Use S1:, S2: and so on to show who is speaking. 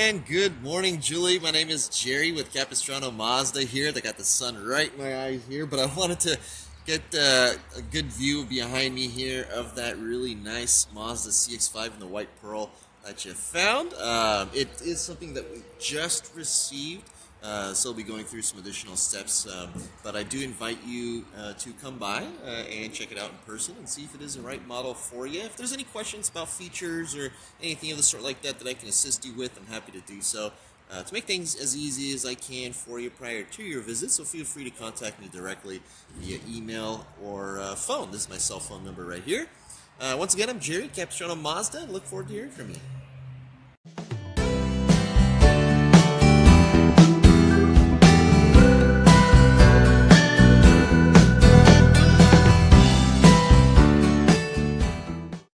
S1: Good morning, Julie. My name is Jerry with Capistrano Mazda here. They got the sun right in my eyes here, but I wanted to get uh, a good view behind me here of that really nice Mazda CX-5 in the white pearl that you found. Um, it is something that we just received. Uh, so I'll be going through some additional steps, um, but I do invite you uh, to come by uh, and check it out in person and see if it is the right model for you. If there's any questions about features or anything of the sort like that that I can assist you with, I'm happy to do so. Uh, to make things as easy as I can for you prior to your visit, so feel free to contact me directly via email or uh, phone. This is my cell phone number right here. Uh, once again, I'm Jerry, Capistrano Mazda, look forward to hearing from you.